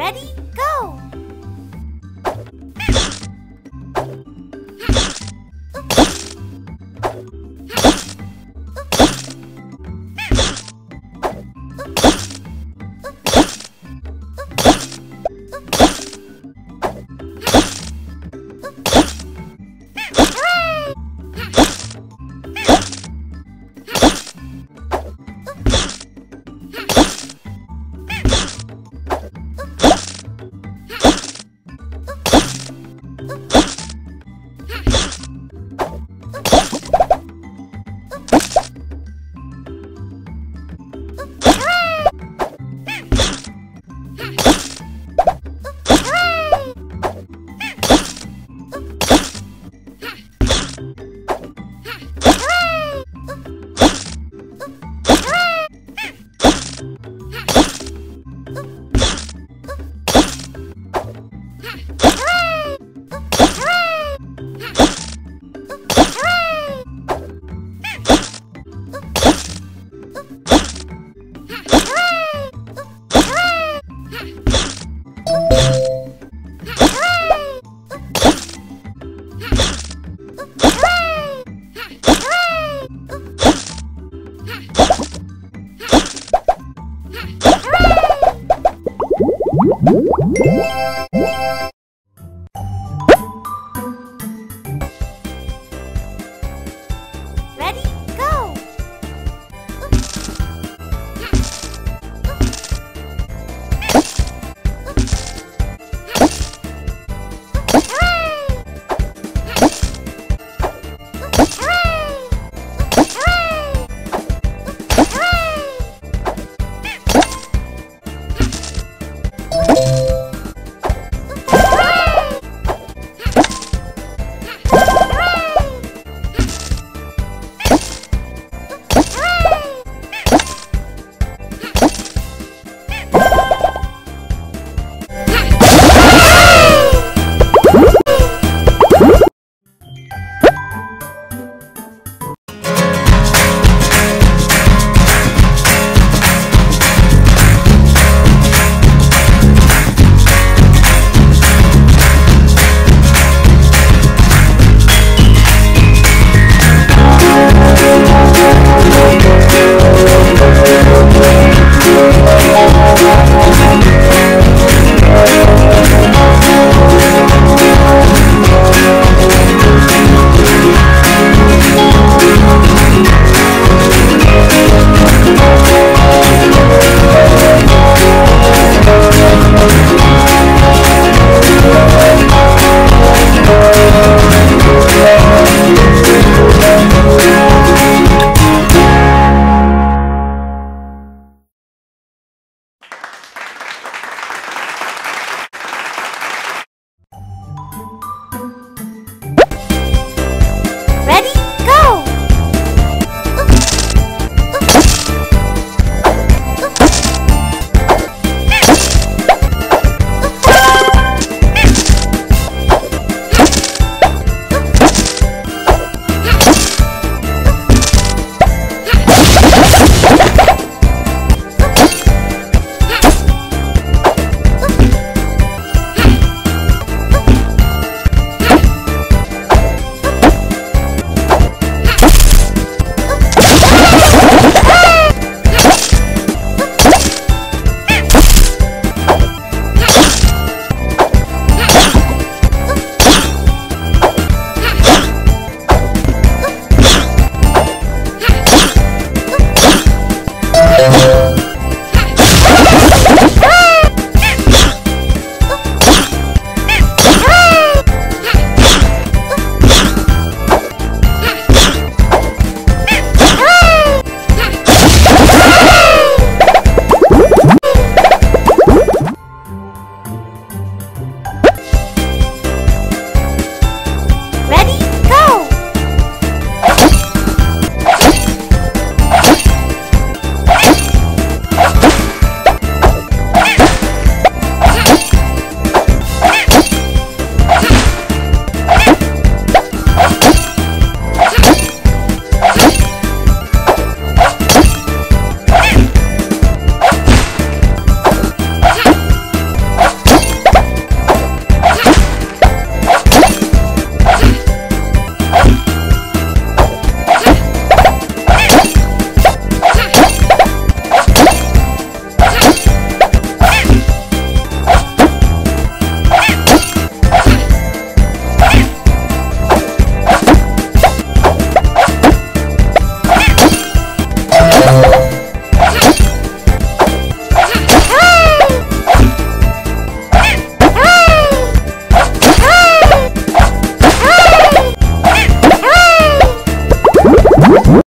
Ready,